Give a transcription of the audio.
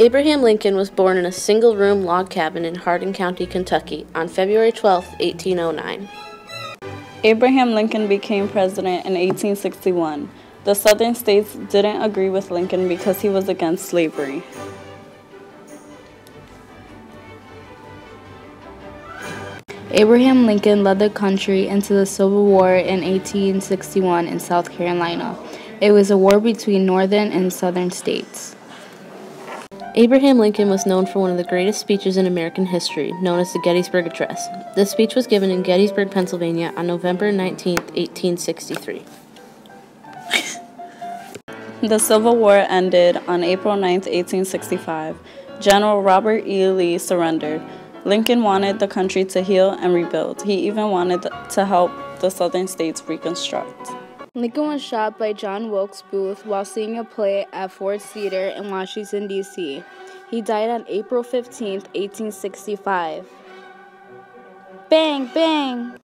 Abraham Lincoln was born in a single room log cabin in Hardin County, Kentucky on February 12, 1809. Abraham Lincoln became president in 1861. The southern states didn't agree with Lincoln because he was against slavery. Abraham Lincoln led the country into the Civil War in 1861 in South Carolina. It was a war between northern and southern states. Abraham Lincoln was known for one of the greatest speeches in American history, known as the Gettysburg Address. This speech was given in Gettysburg, Pennsylvania on November 19, 1863. The Civil War ended on April 9, 1865. General Robert E. Lee surrendered. Lincoln wanted the country to heal and rebuild. He even wanted to help the southern states reconstruct. Lincoln was shot by John Wilkes Booth while seeing a play at Ford's Theater in Washington, D.C. He died on April 15, 1865. Bang, bang!